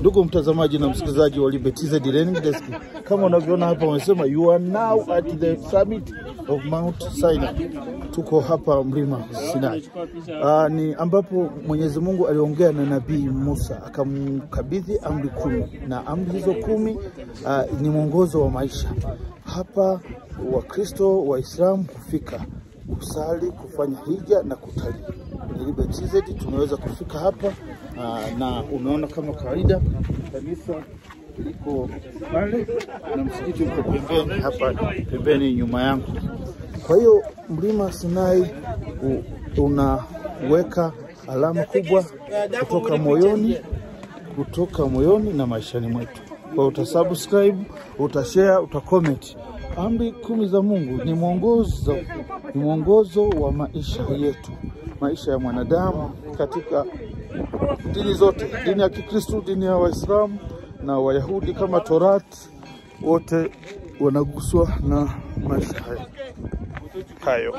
Ndugu mtazamaji na msikilizaji wa Liberty Learning Desk, kama unavyoona hapa, wamesema you are now at the summit of Mount Sinai. Tuko hapa mlima Sinai. Aa, ni ambapo Mwenyezi Mungu aliongea na Nabii Musa akamkabidhi amri kumi, na amri hizo kumi aa, ni mwongozo wa maisha. Hapa Wakristo Waislamu hufika kusali, kufanya hija na kutalii. Ni TZ tumeweza kufika hapa aa, na umeona kama kawaida kanisa liko pale na msikiti uko pembeni hapa pembeni nyuma yangu. Kwa hiyo mlima Sinai unaweka alama kubwa kutoka moyoni kutoka moyoni na maishani mwetu. Kwa utasubscribe, utashare, utacomment. Amri kumi za Mungu ni mwongozo, ni mwongozo wa maisha yetu, maisha ya mwanadamu katika dini zote, dini ya Kikristo, dini ya Waislamu na Wayahudi kama Torati, wote wanaguswa na maisha hayo hayo.